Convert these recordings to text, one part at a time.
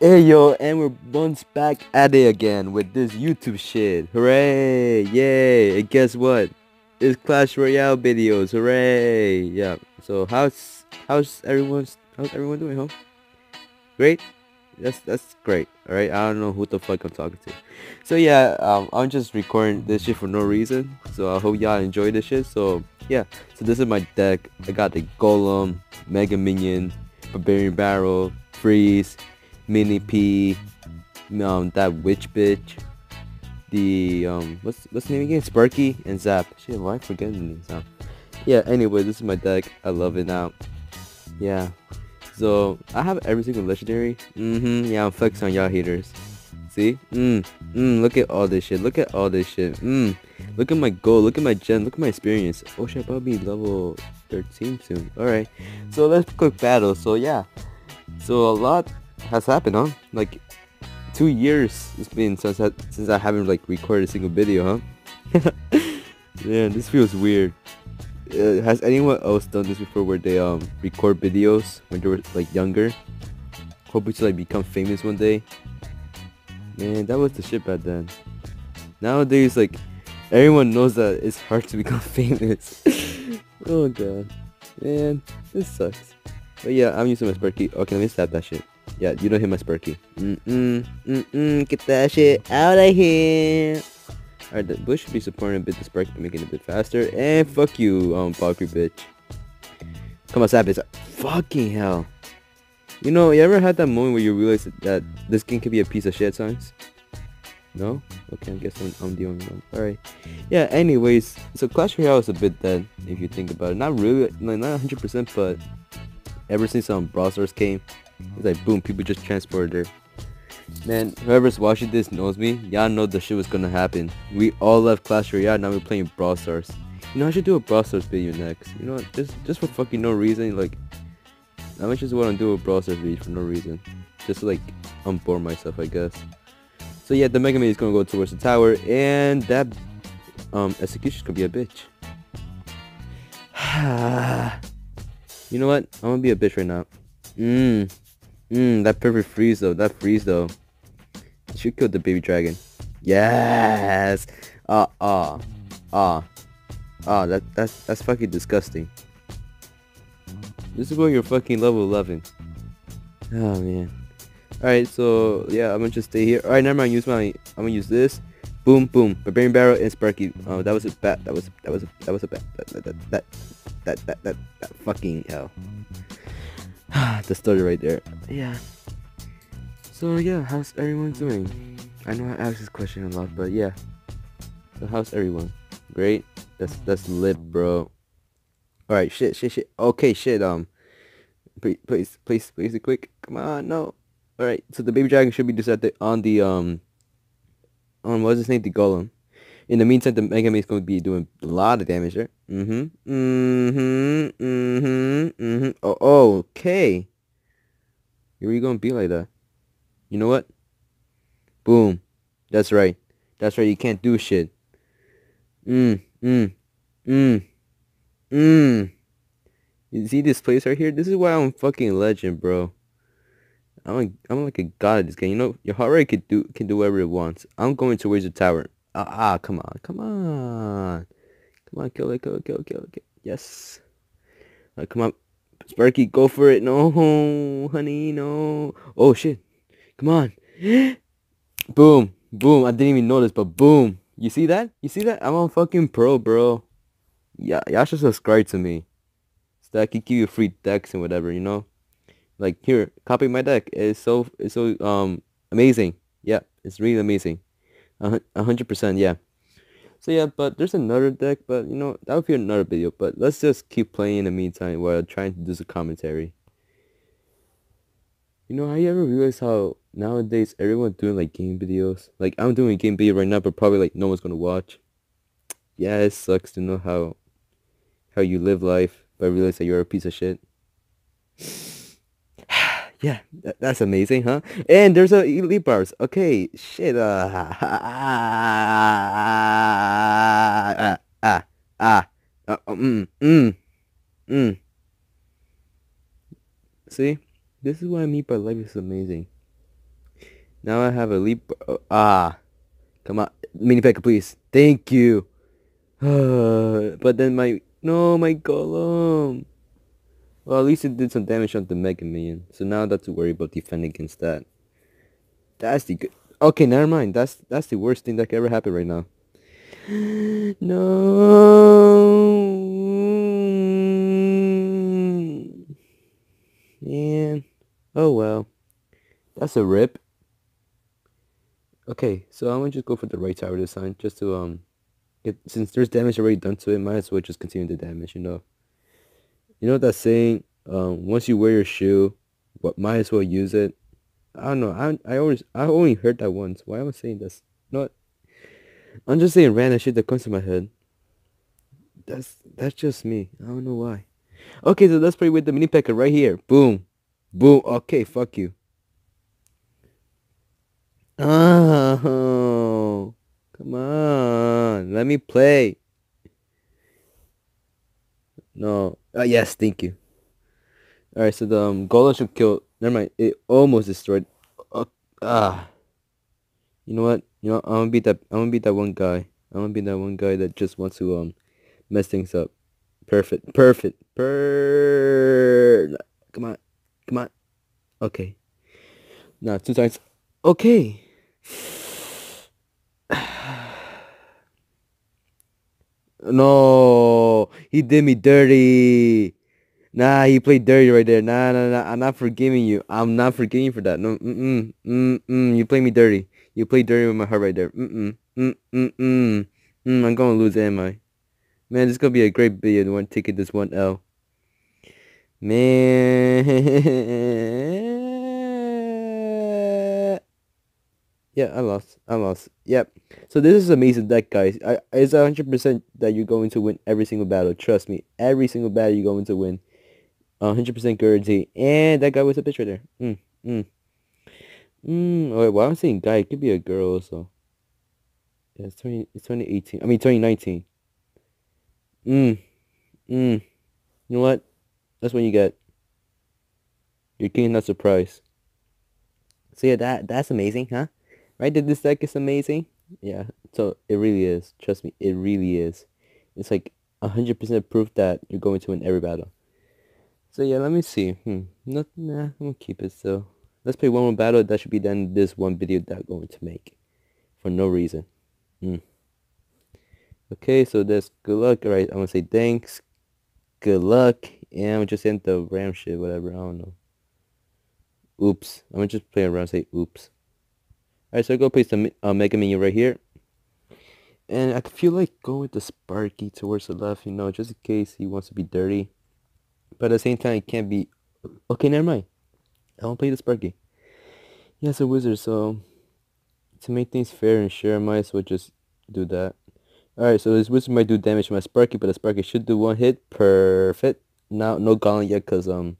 Hey yo, and we're once back at it again with this YouTube shit. Hooray! Yay! And guess what? It's Clash Royale videos. Hooray! Yeah. So how's how's everyone's how's everyone doing, huh? Great. That's that's great. All right. I don't know who the fuck I'm talking to. So yeah, um, I'm just recording this shit for no reason. So I hope y'all enjoy this shit. So yeah. So this is my deck. I got the Golem, Mega Minion, Barbarian Barrel, Freeze. Mini P, um, that witch bitch, the um, what's what's the name again? Sparky and Zap. Shit, why am I forgetting these? Um, yeah. Anyway, this is my deck. I love it now. Yeah. So I have every single legendary. Mm-hmm. Yeah, I'm flexing on y'all haters. See? Mm. Mm. Look at all this shit. Look at all this shit. Mm. Look at my goal. Look at my gen. Look at my experience. Oh shit, I'll be level 13 soon. Alright. So let's quick battle. So yeah. So a lot has happened, huh? Like two years it's been since I, since I haven't like recorded a single video, huh? Man, this feels weird. Uh, has anyone else done this before where they um record videos when they were like younger, hoping to like become famous one day? Man, that was the shit back then. Nowadays, like everyone knows that it's hard to become famous. oh god, man, this sucks. But yeah, I'm using my Sparky. Okay, let me stop that shit. Yeah, you don't hit my Sparky. Mm-mm, mm-mm, get that shit out of here. Alright, the bush should be supporting a bit the Sparky to make it a bit faster. And fuck you, um, Valkyrie bitch. Come on, Sapis. Fucking hell. You know, you ever had that moment where you realize that this game could be a piece of shit songs? No? Okay, I guess I'm, I'm the only one. Alright. Yeah, anyways, so Clash Royale is a bit dead, if you think about it. Not really, like, not 100%, but ever since um, Brawl Stars came, it's like boom, people just transported there. Man, whoever's watching this knows me. Y'all know the shit was gonna happen. We all left Clash Royale, now we're playing Brawl Stars. You know, I should do a Brawl Stars video next. You know what? Just, just for fucking no reason. Like, I just want to do a Brawl Stars video for no reason. Just to, like, unbore myself, I guess. So yeah, the Mega Man is gonna go towards the tower, and that um execution's gonna be a bitch. you know what? I'm gonna be a bitch right now. Mmm. Mmm, that perfect freeze though. That freeze though. Should kill the baby dragon. Yes. Ah ah ah ah. That that's that's fucking disgusting. This is where you're fucking level 11. Oh man. Alright, so yeah, I'm gonna just stay here. Alright, never mind. Use my. I'm gonna use this. Boom, boom. Barbarian barrel and Sparky. Oh, that was a bat. That was that was a, that was a bat. That that that that that that, that, that fucking hell. the story right there. Yeah. So yeah, how's everyone doing? I know I ask this question a lot, but yeah. So how's everyone? Great. That's that's lit, bro. All right, shit, shit, shit. Okay, shit. Um, please, please, please, please, quick. Come on, no. All right. So the baby dragon should be just on the um on what's his name, the golem. In the meantime, the Mega Man is going to be doing a lot of damage there. Mm-hmm. Mm-hmm. Mm-hmm. Mm-hmm. Oh, okay. Here we going to be like that. You know what? Boom. That's right. That's right. You can't do shit. Mm. Mm. Mm. Mm. You see this place right here? This is why I'm fucking legend, bro. I'm like I'm like a god at this game. You know, your heart rate can do can do whatever it wants. I'm going towards the tower. Ah, ah, come on, come on. Come on, kill it, kill it, kill it, kill it. Kill it. Yes. Right, come on. Sparky, go for it. No, honey, no. Oh, shit. Come on. boom. Boom. I didn't even notice, but boom. You see that? You see that? I'm on fucking pro, bro. Yeah, y'all should subscribe to me. So that I can give you free decks and whatever, you know? Like, here, copy my deck. It's so, it's so, um, amazing. Yeah, it's really amazing. Hundred percent, yeah. So yeah, but there's another deck, but you know, that would be another video. But let's just keep playing in the meantime while trying to do some commentary. You know, have you ever realized how nowadays everyone's doing like game videos? Like I'm doing a game video right now, but probably like no one's gonna watch. Yeah, it sucks to know how how you live life, but realize that you're a piece of shit. Yeah, that, that's amazing, huh? And there's a elite barbs. Okay, shit. Uh, ah, ah, ah, uh, mm, mm, mm. See, this is what I mean by life is amazing. Now I have a leap. Uh, ah. Come on. Mini P.E.K.K.A, please. Thank you. but then my... No, my golem. Well, at least it did some damage on the Mega Minion. So now have to worry about defending against that. That's the good... Okay, never mind. That's that's the worst thing that could ever happen right now. no. Man. Oh well. That's a rip. Okay, so I'm gonna just go for the right tower design just to um get since there's damage already done to it, might as well just continue the damage, you know. You know that's saying? Um once you wear your shoe, what might as well use it. I don't know. I I always I only heard that once. Why am I saying this? What? I'm just saying random shit that comes to my head. That's that's just me. I don't know why. Okay, so let's play with the mini P.E.K.K.A right here. Boom. Boom. Okay, fuck you. Oh, come on. Let me play. No. Uh, yes, thank you. Alright, so the um, golem should kill. Never mind. It almost destroyed. Uh, ah. You know what? You know, I'm gonna beat that. I'm gonna beat that one guy. I'm gonna beat that one guy that just wants to um mess things up. Perfect. Perfect. Per. Come on. Come on. Okay. Now two times. Okay. no, he did me dirty. Nah, he played dirty right there. Nah, nah, nah. I'm not forgiving you. I'm not forgiving you for that. No, mm, mm, mm, mm. You play me dirty. You play dirty with my heart right there. Mm, mm, mm, mm, I'm gonna lose, am I? Man, this is gonna be a great video. One ticket, this one L. Man. Yeah, I lost. I lost. Yep. So this is amazing deck, guys. I, it's 100% that you're going to win every single battle. Trust me. Every single battle you're going to win. 100% guarantee. And that guy was a bitch right there. Mm, mm. Mm, wait, well, I'm saying guy. It could be a girl also. Yeah, it's, 20, it's 2018. I mean, 2019. Mm, mm. You know what? That's what you get. Your king not surprised. So yeah, that that's amazing, huh? Right? That this deck is amazing. Yeah. So it really is. Trust me, it really is. It's like hundred percent proof that you're going to win every battle. So yeah, let me see. Hmm. Not nah, I'm gonna keep it so. Let's play one more battle. That should be then this one video that I'm going to make. For no reason. Hmm. Okay, so that's good luck. Alright, I'm gonna say thanks. Good luck. And I'm just end the ram shit, whatever. I don't know. Oops. I'm gonna just play around say oops. Alright, so I go place the uh, Mega Minion right here. And I feel like going with the Sparky towards the left, you know, just in case he wants to be dirty. But at the same time, it can't be... Okay, never mind. I won't play the Sparky. He has a wizard, so... To make things fair and sure, I might as well just do that. Alright, so this wizard might do damage to my Sparky, but the Sparky should do one hit. Perfect. Now, no Golem yet, because, um...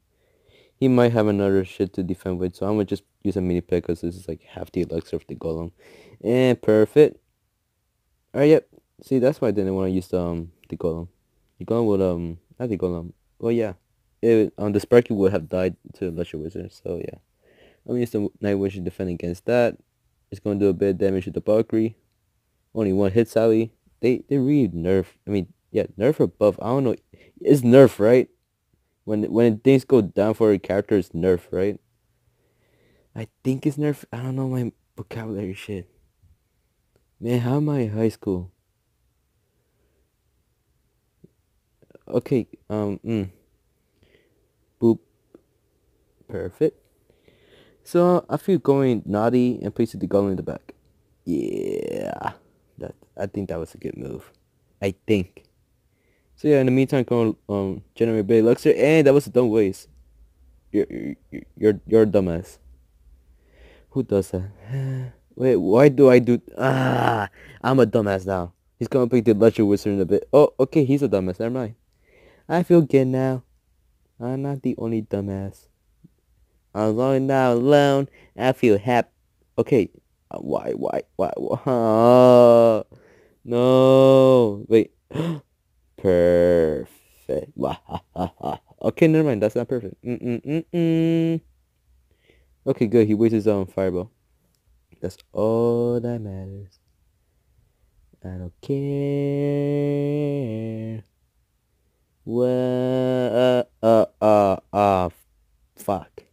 He might have another shit to defend with, so I'm gonna just use a mini pick because this is like half the elixir of the golem. And perfect. Alright, yep. See, that's why I didn't want to use the, um, the golem. The golem would, um, not the golem. Well, yeah. It, um, the Sparky would have died to the Lesser Wizard, so yeah. I'm gonna use the Night Wizard to defend against that. It's gonna do a bit of damage to the Valkyrie. Only one hit, Sally. They, they really nerf. I mean, yeah, nerf or buff. I don't know. It's nerf, right? When when things go down for a character, it's nerf, right? I think it's nerf. I don't know my vocabulary shit. Man, how am I in high school? Okay, um, mm. Boop. Perfect. So, I feel going naughty and placing the golem in the back. Yeah. That I think that was a good move. I think. So yeah, in the meantime, go um generate big elixir, and that was a dumb waste. You're you're you're a dumbass. Who does that? Wait, why do I do? Ah, I'm a dumbass now. He's gonna pick the Ledger Wizard in a bit. Oh, okay, he's a dumbass. Never mind. I feel good now. I'm not the only dumbass. I'm alone now, alone. I feel happy. Okay, why, why, why? why? Uh, no, wait. Perfect. okay, never mind. That's not perfect. Mm -mm -mm -mm. Okay, good. He wastes own fireball. That's all that matters. I don't care. Well, uh, uh, uh, uh, fuck.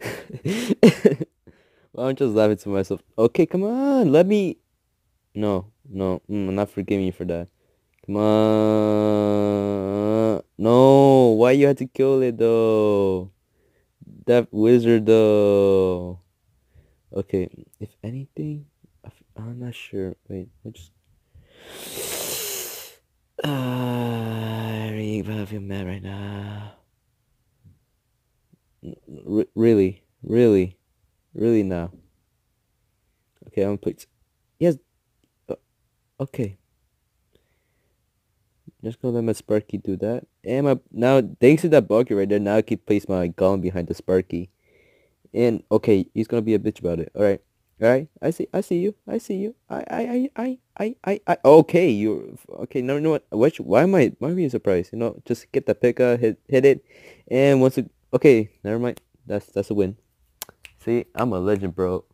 I'm just laughing to myself. Okay, come on, let me. No, no, mm, not forgiving you for that. Come on. No, why you had to kill it though? That wizard though. Okay, if anything, I'm not sure. Wait, just. Uh, I really feel mad right now. R really, really, really now. Okay, I'm gonna put. Yes. Uh, okay. Just gonna let my Sparky do that. And my now thanks to that bucket right there, now I can place my gun behind the Sparky. And okay, he's gonna be a bitch about it. Alright. Alright. I see I see you. I see you. I I I I I I, okay, you okay, no know what what why am I why am I surprised? You know, just get the pickup, hit hit it, and once it okay, never mind. That's that's a win. See, I'm a legend, bro.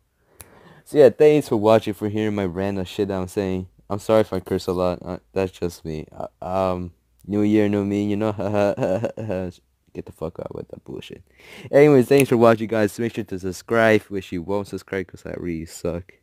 So yeah, thanks for watching, for hearing my random shit that I'm saying. I'm sorry if I curse a lot. Uh, that's just me. Uh, um, new year, new me. You know, get the fuck out with that bullshit. Anyways, thanks for watching, guys. Make sure to subscribe. Wish you won't subscribe because I really suck.